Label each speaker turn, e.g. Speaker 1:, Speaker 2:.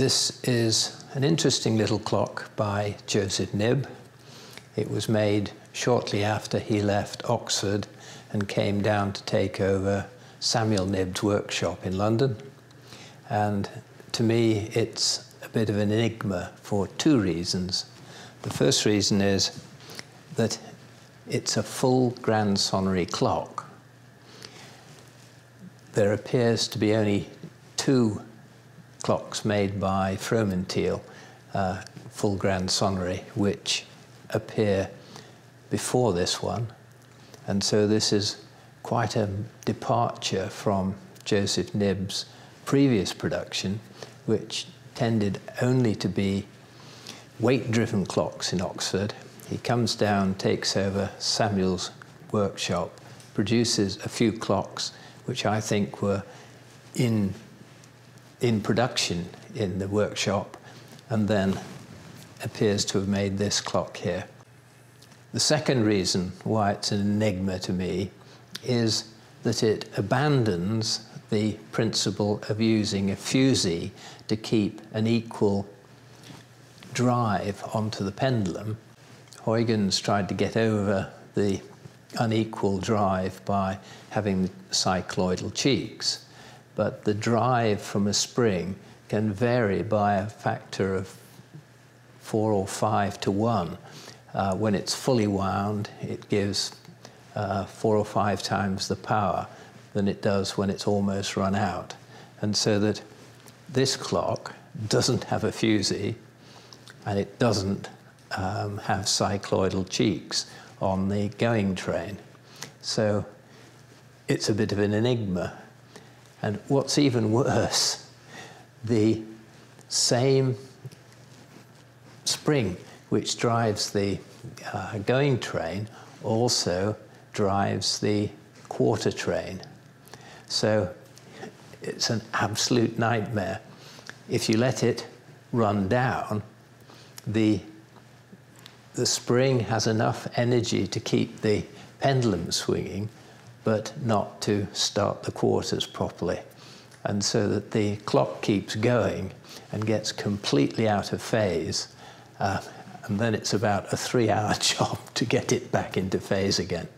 Speaker 1: This is an interesting little clock by Joseph Knibb. It was made shortly after he left Oxford and came down to take over Samuel Knibb's workshop in London. And to me, it's a bit of an enigma for two reasons. The first reason is that it's a full grande sonnerie clock. There appears to be only two clocks made by Fromanteel, uh, full grande sonnerie, which appear before this one. And so this is quite a departure from Joseph Knibb's previous production, which tended only to be weight-driven clocks in Oxford. He comes down, takes over Samuel's workshop, produces a few clocks, which I think were in in production in the workshop and then appears to have made this clock here. The second reason why it's an enigma to me is that it abandons the principle of using a fusee to keep an equal drive onto the pendulum. Huygens tried to get over the unequal drive by having cycloidal cheeks but the drive from a spring can vary by a factor of four or five to one. Uh, when it's fully wound, it gives uh, four or five times the power than it does when it's almost run out. And so that this clock doesn't have a fusee and it doesn't um, have cycloidal cheeks on the going train. So it's a bit of an enigma and what's even worse, the same spring which drives the uh, going train also drives the quarter train. So it's an absolute nightmare. If you let it run down, the, the spring has enough energy to keep the pendulum swinging, but not to start the quarters properly. And so that the clock keeps going and gets completely out of phase. Uh, and then it's about a three hour job to get it back into phase again.